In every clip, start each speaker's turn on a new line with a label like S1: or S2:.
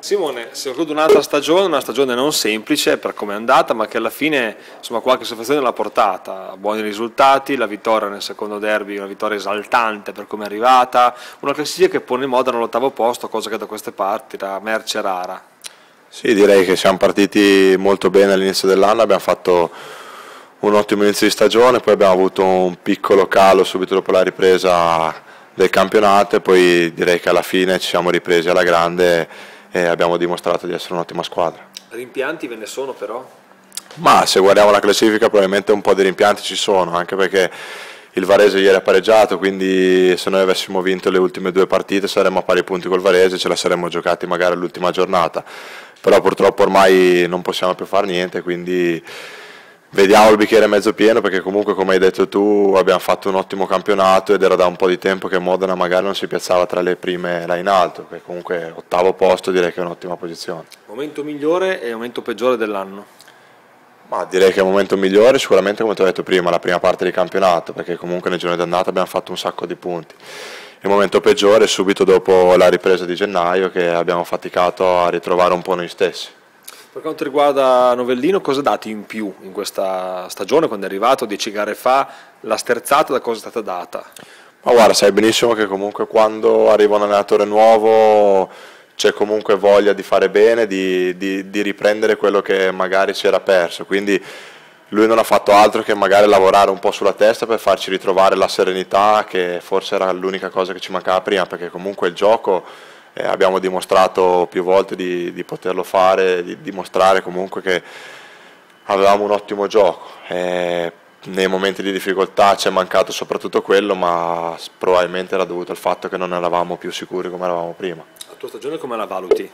S1: Simone, si conclude un'altra stagione, una stagione non semplice per come è andata, ma che alla fine insomma, qualche soddisfazione l'ha portata, buoni risultati, la vittoria nel secondo derby, una vittoria esaltante per come è arrivata, una classifica che pone Modena all'ottavo posto, cosa che da queste parti era merce rara.
S2: Sì, direi che siamo partiti molto bene all'inizio dell'anno, abbiamo fatto un ottimo inizio di stagione, poi abbiamo avuto un piccolo calo subito dopo la ripresa del campionato e poi direi che alla fine ci siamo ripresi alla grande e abbiamo dimostrato di essere un'ottima squadra.
S1: Rimpianti ve ne sono però?
S2: Ma se guardiamo la classifica probabilmente un po' di rimpianti ci sono, anche perché il Varese ieri ha pareggiato, quindi se noi avessimo vinto le ultime due partite saremmo a pari punti col Varese, ce la saremmo giocati magari all'ultima giornata, però purtroppo ormai non possiamo più fare niente, quindi Vediamo il bicchiere mezzo pieno perché comunque come hai detto tu abbiamo fatto un ottimo campionato ed era da un po' di tempo che Modena magari non si piazzava tra le prime là in alto, che comunque ottavo posto direi che è un'ottima posizione.
S1: Momento migliore e momento peggiore dell'anno?
S2: Ma direi che è il momento migliore sicuramente come ti ho detto prima, la prima parte di campionato, perché comunque nel giorno d'andata abbiamo fatto un sacco di punti. Il momento peggiore è subito dopo la ripresa di gennaio che abbiamo faticato a ritrovare un po' noi stessi.
S1: Per quanto riguarda Novellino, cosa dati in più in questa stagione quando è arrivato, dieci gare fa, la sterzata da cosa è stata data?
S2: Ma guarda, sai benissimo che comunque quando arriva un allenatore nuovo c'è comunque voglia di fare bene, di, di, di riprendere quello che magari si era perso, quindi lui non ha fatto altro che magari lavorare un po' sulla testa per farci ritrovare la serenità che forse era l'unica cosa che ci mancava prima, perché comunque il gioco eh, abbiamo dimostrato più volte di, di, poterlo fare, di dimostrare comunque che avevamo un ottimo gioco. Eh, nei momenti di difficoltà ci è mancato soprattutto quello, ma probabilmente era dovuto al fatto che non eravamo più sicuri come eravamo prima.
S1: La tua stagione come la valuti?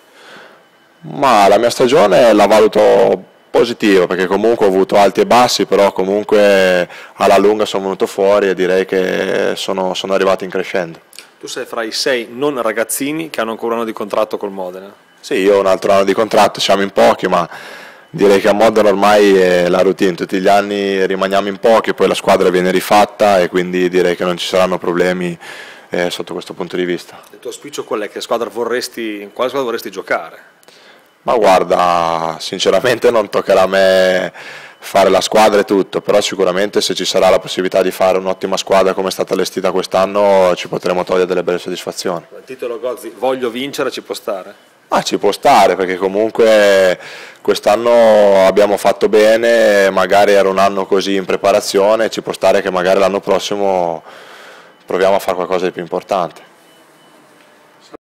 S2: Ma la mia stagione la valuto positiva perché comunque ho avuto alti e bassi, però comunque alla lunga sono venuto fuori e direi che sono, sono arrivato in crescendo.
S1: Tu sei fra i sei non ragazzini che hanno ancora un anno di contratto col Modena.
S2: Sì, io ho un altro anno di contratto, siamo in pochi, ma direi che a Modena ormai è la routine, tutti gli anni rimaniamo in pochi, poi la squadra viene rifatta e quindi direi che non ci saranno problemi eh, sotto questo punto di vista.
S1: Il tuo auspicio qual è? Che squadra vorresti, in quale squadra vorresti giocare?
S2: Ma guarda, sinceramente non toccherà a me fare la squadra e tutto, però sicuramente se ci sarà la possibilità di fare un'ottima squadra come è stata allestita quest'anno ci potremo togliere delle belle soddisfazioni.
S1: Il titolo Gozzi, voglio vincere, ci può stare?
S2: Ah, ci può stare perché comunque quest'anno abbiamo fatto bene, magari era un anno così in preparazione, ci può stare che magari l'anno prossimo proviamo a fare qualcosa di più importante.